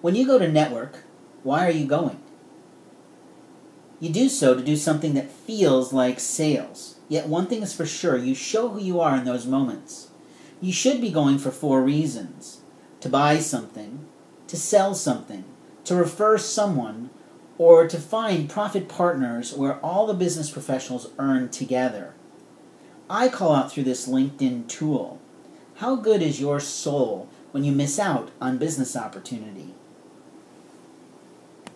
When you go to network, why are you going? You do so to do something that feels like sales. Yet one thing is for sure you show who you are in those moments. You should be going for four reasons to buy something, to sell something, to refer someone, or to find profit partners where all the business professionals earn together. I call out through this LinkedIn tool how good is your soul when you miss out on business opportunity?